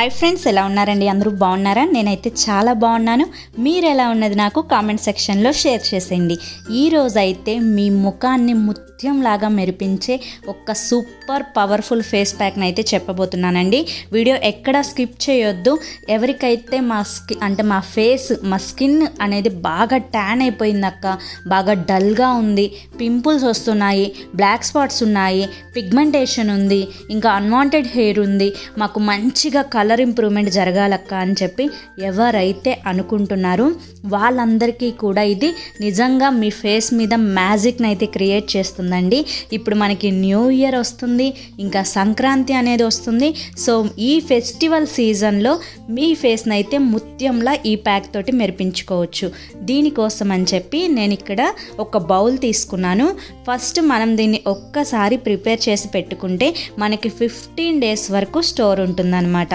Hi friends ఎలా ఉన్నారండి? అందరూ బాగున్నారా? నేనైతే చాలా బాగున్నాను. మీరు ఎలా ఉన్నది నాకు కామెంట్ సెక్షన్లో షేర్ చేసేయండి. ఈరోజైతే అయితే మీ ముఖాన్ని ముత్యంలాగా మెరిపించే ఒక సూపర్ పవర్ఫుల్ ఫేస్ ప్యాక్ని అయితే చెప్పబోతున్నానండి. వీడియో ఎక్కడ స్కిప్ చేయొద్దు. ఎవరికైతే మా స్కిన్ అంటే మా ఫేస్ మా స్కిన్ అనేది బాగా ట్యాన్ అయిపోయిందక్క బాగా డల్గా ఉంది పింపుల్స్ వస్తున్నాయి బ్లాక్ స్పాట్స్ ఉన్నాయి పిగ్మెంటేషన్ ఉంది ఇంకా అన్వాంటెడ్ హెయిర్ ఉంది మాకు మంచిగా కలర్ ఇంప్రూవ్మెంట్ జరగాలక్క అని చెప్పి ఎవరైతే అనుకుంటున్నారో వాళ్ళందరికీ కూడా ఇది నిజంగా మీ ఫేస్ మీద మ్యాజిక్ని అయితే క్రియేట్ చేస్తుందండి. ఇప్పుడు మనకి న్యూ ఇయర్ వస్తుంది ఇంకా సంక్రాంతి అనేది వస్తుంది. సో ఈ ఫెస్టివల్ సీజన్లో మీ ఫేస్ని అయితే ముత్యంలా ఈ ప్యాక్ తోటి మెరిపించుకోవచ్చు. దీనికోసం అని చెప్పి నేను ఇక్కడ ఒక బౌల్ తీసుకున్నాను. ఫస్ట్ మనం దీన్ని ఒక్కసారి ప్రిపేర్ చేసి పెట్టుకుంటే మనకి ఫిఫ్టీన్ డేస్ వరకు స్టోర్ ఉంటుందన్నమాట.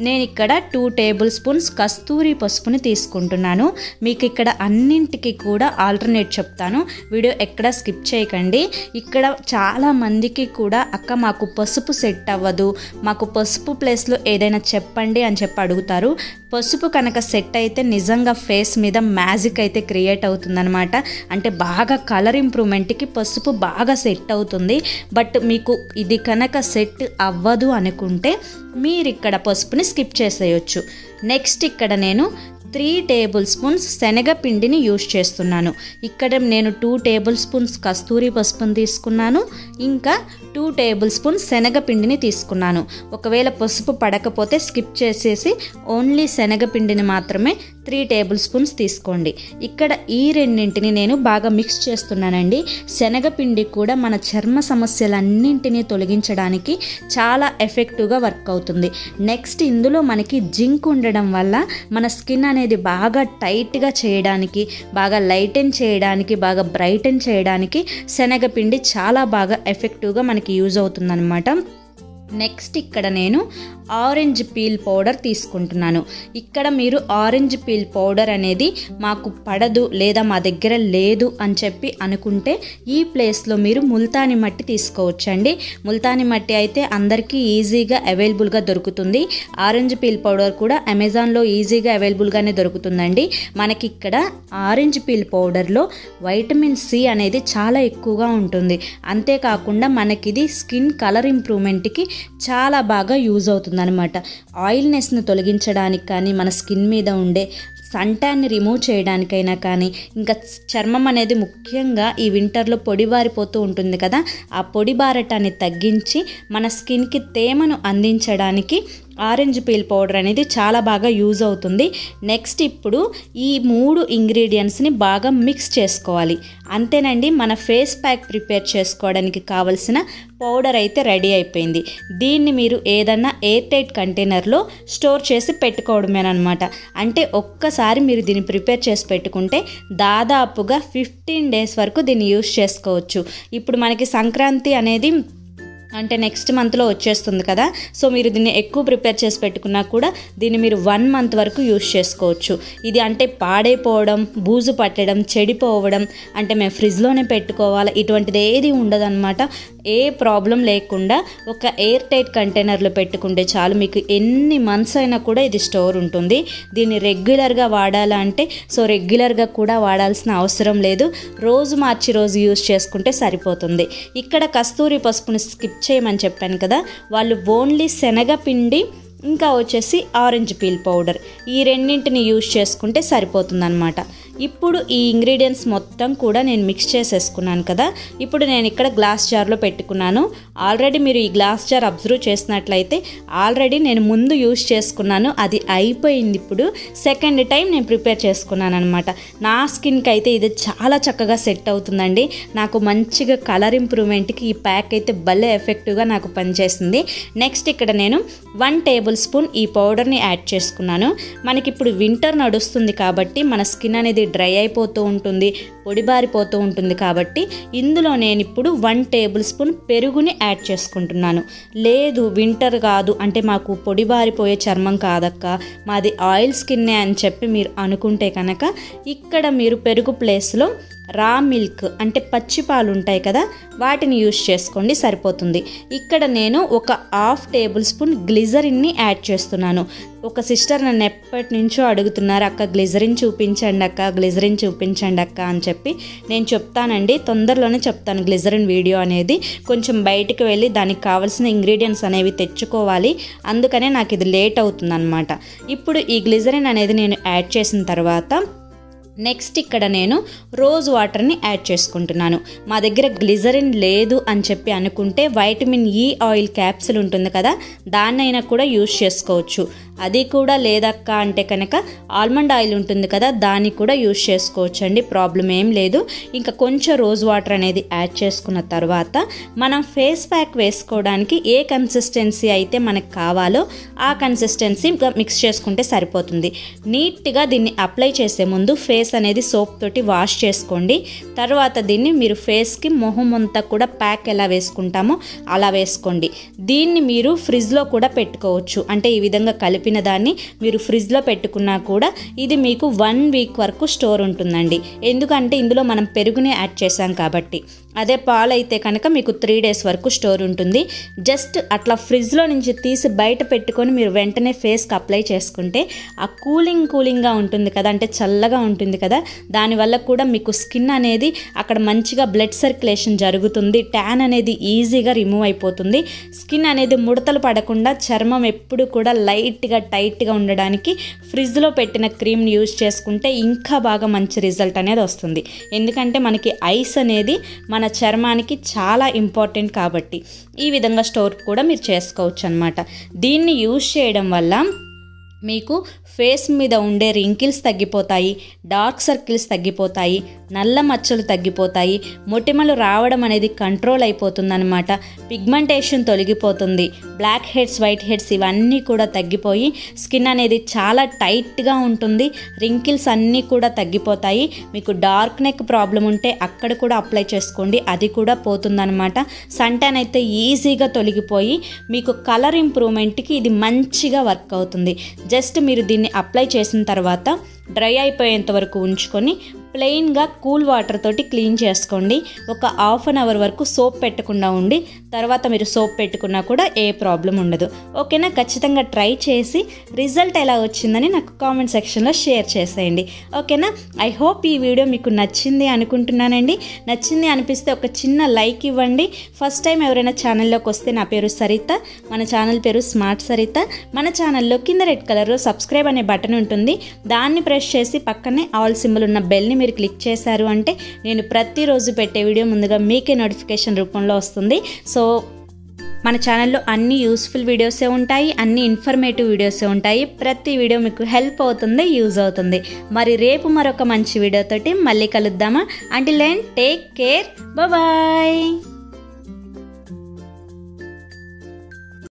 నేను ఇక్కడ టూ టేబుల్ స్పూన్స్ కస్తూరి పసుపుని తీసుకుంటున్నాను. మీకు ఇక్కడ అన్నింటికి కూడా ఆల్టర్నేట్ చెప్తాను. వీడియో ఎక్కడ స్కిప్ చేయకండి. ఇక్కడ చాలా మందికి కూడా అక్క మాకు పసుపు సెట్ అవ్వదు. మాకు పసుపు ప్లేస్లో ఏదైనా చెప్పండి అని చెప్పి అడుగుతారు. పసుపు కనుక సెట్ అయితే నిజంగా ఫేస్ మీద మ్యాజిక్ అయితే క్రియేట్ అవుతుందన్నమాట. అంటే బాగా కలర్ ఇంప్రూవ్మెంట్కి పసుపు బాగా సెట్ అవుతుంది. బట్ మీకు ఇది కనుక సెట్ అవ్వదు అనుకుంటే మీరు ఇక్కడ పసుపుని స్కిప్ చేసేయచ్చు. నెక్స్ట్ ఇక్కడ నేను త్రీ టేబుల్ స్పూన్స్ శనగపిండిని యూజ్ చేస్తున్నాను. ఇక్కడ నేను టూ టేబుల్ స్పూన్స్ కస్తూరి పసుపును తీసుకున్నాను. ఇంకా టూ టేబుల్ స్పూన్స్ శనగపిండిని తీసుకున్నాను. ఒకవేళ పసుపు పడకపోతే స్కిప్ చేసేసి ఓన్లీ శనగపిండిని మాత్రమే త్రీ టేబుల్ స్పూన్స్ తీసుకోండి. ఇక్కడ ఈ రెండింటిని నేను బాగా మిక్స్ చేస్తున్నానండి. శనగపిండి కూడా మన చర్మ సమస్యలన్నింటినీ తొలగించడానికి చాలా ఎఫెక్టివ్గా వర్క్ అవుతుంది. నెక్స్ట్ ఇందులో మనకి జింక్ ఉండడం వల్ల మన స్కిన్ అనేది బాగా టైట్గా చేయడానికి బాగా లైటెన్ చేయడానికి బాగా బ్రైటెన్ చేయడానికి శనగపిండి చాలా బాగా ఎఫెక్టివ్గా మనకి యూజ్ అవుతుందన్నమాట. నెక్స్ట్ ఇక్కడ నేను ఆరెంజ్ పీల్ పౌడర్ తీసుకుంటున్నాను. ఇక్కడ మీరు ఆరెంజ్ పీల్ పౌడర్ అనేది మాకు పడదు లేదా మా దగ్గర లేదు అని చెప్పి అనుకుంటే ఈ ప్లేస్లో మీరు ముల్తాని మట్టి తీసుకోవచ్చండి. ముల్తాని మట్టి అయితే అందరికీ ఈజీగా అవైలబుల్గా దొరుకుతుంది. ఆరెంజ్ పీల్ పౌడర్ కూడా అమెజాన్లో ఈజీగా అవైలబుల్గానే దొరుకుతుందండి. మనకి ఇక్కడ ఆరెంజ్ పీల్ పౌడర్లో వైటమిన్ సి అనేది చాలా ఎక్కువగా ఉంటుంది. అంతేకాకుండా మనకిది స్కిన్ కలర్ ఇంప్రూవ్మెంట్కి చాలా బాగా యూజ్ అనమాట ఆయిల్నెస్ను తొలగించడానికి కానీ మన స్కిన్ మీద ఉండే సంటాన్ని రిమూవ్ చేయడానికైనా కానీ ఇంకా చర్మం అనేది ముఖ్యంగా ఈ వింటర్లో పొడిబారిపోతూ ఉంటుంది కదా ఆ పొడిబారటాన్ని తగ్గించి మన స్కిన్కి తేమను అందించడానికి ఆరెంజ్ పీల్ పౌడర్ అనేది చాలా బాగా యూజ్ అవుతుంది. నెక్స్ట్ ఇప్పుడు ఈ మూడు ఇంగ్రీడియంట్స్ని బాగా మిక్స్ చేసుకోవాలి. అంతేనండి మన ఫేస్ ప్యాక్ ప్రిపేర్ చేసుకోవడానికి కావలసిన పౌడర్ అయితే రెడీ అయిపోయింది. దీన్ని మీరు ఏదన్నా ఎయిర్ టైట్ కంటైనర్లో స్టోర్ చేసి పెట్టుకోవడమేనమాట అంటే ఒక్కసారి మీరు దీన్ని ప్రిపేర్ చేసి పెట్టుకుంటే దాదాపుగా ఫిఫ్టీన్ డేస్ వరకు దీన్ని యూస్ చేసుకోవచ్చు. ఇప్పుడు మనకి సంక్రాంతి అనేది అంటే నెక్స్ట్ మంత్లో వచ్చేస్తుంది కదా. సో మీరు దీన్ని ఎక్కువ ప్రిపేర్ చేసి పెట్టుకున్నా కూడా దీన్ని మీరు వన్ మంత్ వరకు యూస్ చేసుకోవచ్చు. ఇది అంటే పాడైపోవడం బూజు పట్టడం చెడిపోవడం అంటే మేము ఫ్రిడ్జ్లోనే పెట్టుకోవాలి? ఇటువంటిది ఏది ఉండదన్నమాట. ఏ ప్రాబ్లం లేకుండా ఒక ఎయిర్ టైట్ కంటైనర్లో పెట్టుకుంటే చాలు. మీకు ఎన్ని మంత్స్ అయినా కూడా ఇది స్టోర్ ఉంటుంది. దీన్ని రెగ్యులర్గా వాడాలంటే సో రెగ్యులర్గా కూడా వాడాల్సిన అవసరం లేదు. రోజు మార్చి రోజు యూజ్ చేసుకుంటే సరిపోతుంది. ఇక్కడ కస్తూరి పసుపుని స్కిప్ చేయమని చెప్పాను కదా వాళ్ళు ఓన్లీ శనగపిండి ఇంకా వచ్చేసి ఆరెంజ్ పీల్ పౌడర్. ఈ రెండింటిని యూజ్ చేసుకుంటే సరిపోతుందన్నమాట. ఇప్పుడు ఈ ఇంగ్రీడియంట్స్ మొత్తం కూడా నేను మిక్స్ చేసేసుకున్నాను కదా. ఇప్పుడు నేను ఇక్కడ గ్లాస్ జార్లో పెట్టుకున్నాను. ఆల్రెడీ మీరు ఈ గ్లాస్ జార్ అబ్జర్వ్ చేసినట్లయితే ఆల్రెడీ నేను ముందు యూజ్ చేసుకున్నాను. అది అయిపోయింది ఇప్పుడు. సెకండ్ టైం నేను ప్రిపేర్ చేసుకున్నాను అనమాట నా స్కిన్కి అయితే ఇది చాలా చక్కగా సెట్ అవుతుందండి. నాకు మంచిగా కలర్ ఇంప్రూవ్మెంట్కి ఈ ప్యాక్ అయితే భలే ఎఫెక్టివ్గా నాకు పనిచేసింది. నెక్స్ట్ ఇక్కడ నేను వన్ టేబుల్ స్పూన్ ఈ పౌడర్ని యాడ్ చేసుకున్నాను. మనకి ఇప్పుడు వింటర్ నడుస్తుంది కాబట్టి మన స్కిన్ అనేది డ్రై అయిపోతూ ఉంటుంది పొడిబారిపోతూ ఉంటుంది కాబట్టి ఇందులో నేను ఇప్పుడు వన్ టేబుల్ స్పూన్ పెరుగుని యాడ్ చేసుకుంటున్నాను. లేదు వింటర్ కాదు అంటే మాకు పొడిబారిపోయే చర్మం కాదక్క. మాది ఆయిల్ స్కిన్నే అని చెప్పి మీరు అనుకుంటే కనుక ఇక్కడ మీరు పెరుగు ప్లేస్లో రా మిల్క్ అంటే పచ్చి పాలు ఉంటాయి కదా వాటిని యూస్ చేసుకోండి సరిపోతుంది. ఇక్కడ నేను ఒక హాఫ్ టేబుల్ స్పూన్ గ్లిజరిన్ని యాడ్ చేస్తున్నాను. ఒక సిస్టర్ నన్ను ఎప్పటి నుంచో అడుగుతున్నారు అక్క గ్లిజరిన్ చూపించండి అక్క గ్లిజరిన్ చూపించండి అక్క అని చెప్పి. నేను చెప్తానండి తొందరలోనే చెప్తాను గ్లిజరిన్ వీడియో అనేది. కొంచెం బయటికి వెళ్ళి దానికి కావాల్సిన ఇంగ్రీడియంట్స్ అనేవి తెచ్చుకోవాలి. అందుకనే నాకు ఇది లేట్ అవుతుంది అనమాట ఇప్పుడు ఈ గ్లిజరిన్ అనేది నేను యాడ్ చేసిన తర్వాత నెక్స్ట్ ఇక్కడ నేను రోజ్ వాటర్ని యాడ్ చేసుకుంటున్నాను. మా దగ్గర గ్లిజరిన్ లేదు అని చెప్పి అనుకుంటే వైటమిన్ ఈ ఆయిల్ క్యాప్సిల్ ఉంటుంది కదా దాన్నైనా కూడా యూస్ చేసుకోవచ్చు. అది కూడా లేదక్క అంటే కనుక ఆల్మండ్ ఆయిల్ ఉంటుంది కదా దాన్ని కూడా యూస్ చేసుకోవచ్చు అండి ప్రాబ్లం ఏం లేదు. ఇంకా కొంచెం రోజ్ వాటర్ అనేది యాడ్ చేసుకున్న తర్వాత మనం ఫేస్ ప్యాక్ వేసుకోవడానికి ఏ కన్సిస్టెన్సీ అయితే మనకు కావాలో ఆ కన్సిస్టెన్సీ మిక్స్ చేసుకుంటే సరిపోతుంది. నీట్గా దీన్ని అప్లై చేసే ముందు ఫేస్ అనేది సోప్ తోటి వాష్ చేసుకోండి. తర్వాత దీన్ని మీరు ఫేస్కి మొహం అంతా కూడా ప్యాక్ ఎలా వేసుకుంటామో అలా వేసుకోండి. దీన్ని మీరు ఫ్రిడ్జ్లో కూడా పెట్టుకోవచ్చు. అంటే ఈ విధంగా కలిపి కలిపిన దాన్ని మీరు ఫ్రిడ్జ్లో పెట్టుకున్నా కూడా ఇది మీకు వన్ వీక్ వరకు స్టోర్ ఉంటుందండి. ఎందుకంటే ఇందులో మనం పెరుగునే యాడ్ చేసాం కాబట్టి. అదే పాలు అయితే కనుక మీకు త్రీ డేస్ వరకు స్టోర్ ఉంటుంది. జస్ట్ అట్లా ఫ్రిడ్జ్లో నుంచి తీసి బయట పెట్టుకొని మీరు వెంటనే ఫేస్కి అప్లై చేసుకుంటే ఆ కూలింగ్ కూలింగ్గా ఉంటుంది కదా అంటే చల్లగా ఉంటుంది కదా దానివల్ల కూడా మీకు స్కిన్ అనేది అక్కడ మంచిగా బ్లడ్ సర్క్యులేషన్ జరుగుతుంది. ట్యాన్ అనేది ఈజీగా రిమూవ్ అయిపోతుంది. స్కిన్ అనేది ముడతలు పడకుండా చర్మం ఎప్పుడు కూడా లైట్గా టైట్గా ఉండడానికి ఫ్రిడ్జ్లో పెట్టిన క్రీమ్ని యూజ్ చేసుకుంటే ఇంకా బాగా మంచి రిజల్ట్ అనేది వస్తుంది. ఎందుకంటే మనకి ఐస్ అనేది మన చర్మానికి చాలా ఇంపార్టెంట్ కాబట్టి ఈ విధంగా స్టోర్ కూడా మీరు చేసుకోవచ్చు అనమాట దీన్ని యూజ్ చేయడం వల్ల మీకు ఫేస్ మీద ఉండే రింకిల్స్ తగ్గిపోతాయి డార్క్ సర్కిల్స్ తగ్గిపోతాయి నల్ల మచ్చలు తగ్గిపోతాయి మొటిమలు రావడం అనేది కంట్రోల్ అయిపోతుందన్నమాట. పిగ్మెంటేషన్ తొలగిపోతుంది. బ్లాక్ హెడ్స్ వైట్ హెడ్స్ ఇవన్నీ కూడా తగ్గిపోయి స్కిన్ అనేది చాలా టైట్గా ఉంటుంది. రింకిల్స్ అన్నీ కూడా తగ్గిపోతాయి. మీకు డార్క్ నెక్ ప్రాబ్లం ఉంటే అక్కడ కూడా అప్లై చేసుకోండి. అది కూడా పోతుందన్నమాట. సంటాన్ అయితే ఈజీగా తొలగిపోయి మీకు కలర్ ఇంప్రూవ్మెంట్కి ఇది మంచిగా వర్క్ అవుతుంది. జస్ట్ మీరు దీన్ని అప్లై చేసిన తర్వాత డ్రై అయిపోయేంత వరకు ఉంచుకొని ప్లెయిన్గా కూల్ వాటర్ తోటి క్లీన్ చేసుకోండి. ఒక హాఫ్ అన్ అవర్ వరకు సోప్ పెట్టకుండా ఉండి తర్వాత మీరు సోప్ పెట్టుకున్నా కూడా ఏ ప్రాబ్లం ఉండదు. ఓకేనా? ఖచ్చితంగా ట్రై చేసి రిజల్ట్ ఎలా వచ్చిందని నాకు కామెంట్ సెక్షన్లో షేర్ చేసేయండి. ఓకేనా? ఐ హోప్ ఈ వీడియో మీకు నచ్చింది అనుకుంటున్నానండి. నచ్చింది అనిపిస్తే ఒక చిన్న లైక్ ఇవ్వండి. ఫస్ట్ టైం ఎవరైనా ఛానల్లోకి వస్తే నా పేరు సరిత. మన ఛానల్ పేరు స్మార్ట్ సరిత. మన ఛానల్లో కింద రెడ్ కలర్లో సబ్స్క్రైబ్ అనే బటన్ ఉంటుంది. దాన్ని ప్రెస్ చేసి పక్కనే ఆల్ సింబల్ ఉన్న బెల్ని మీరు క్లిక్ చేశారు అంటే నేను ప్రతిరోజు పెట్టే వీడియో ముందుగా మీకే నోటిఫికేషన్ రూపంలో వస్తుంది. సో మన ఛానల్లో అన్ని యూస్ఫుల్ వీడియోసే ఉంటాయి అన్ని ఇన్ఫర్మేటివ్ వీడియోసే ఉంటాయి. ప్రతి వీడియో మీకు హెల్ప్ అవుతుంది యూజ్ అవుతుంది. మరి రేపు మరొక మంచి వీడియోతోటి మళ్ళీ కలుద్దామా? Until then take care bye